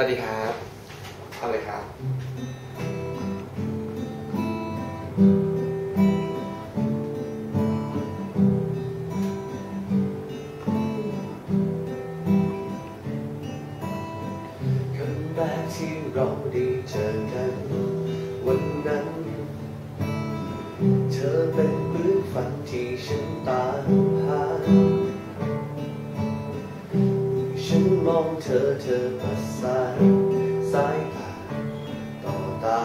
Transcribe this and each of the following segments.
วัสดีครับเอาเลยครับคนแรกที่เราได้เจอกัน วันนั้น เธอเป็นเหมือนฝันที่ฉันตาม มองเธอเธอประสานสายตาต่อตา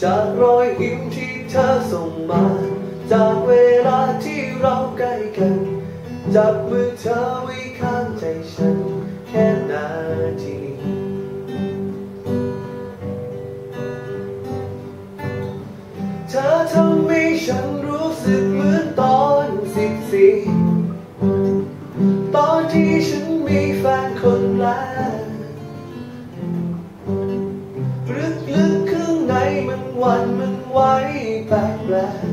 จากรอยยิ้มที่เธอส่งมา จากเวลาที่เราใกล้กัน จับมือเธอไว้ข้างใจฉัน ตอนที่ฉันมีแฟนคนแรกลึกๆข้างในมันวันมันไหวแปลกแปลก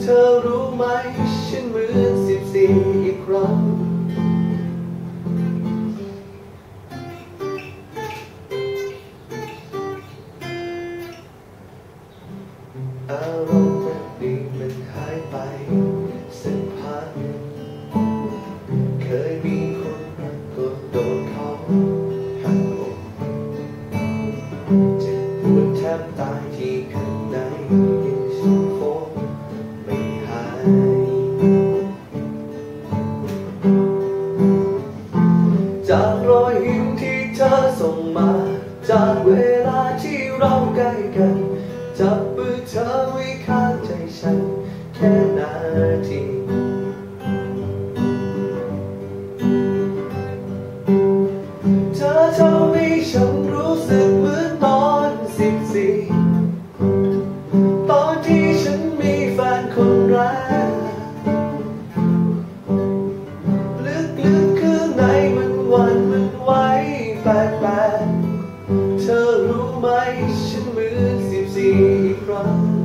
เธอรู้ไหมฉันเหมือนสิบสี่อีกครั้งอารมณ์แบบนี้มันหายไป รอยยิ้มที่เธอส่งมา จากเวลาที่เราใกล้กัน จับมือเธอไว้ข้างใจฉัน แค่นาทีเธอทำให้ฉันรู้สึกเหมือนตอนสิบสี่ ธอรู้ไหมฉันเหมือนสิบสี่ครั้ง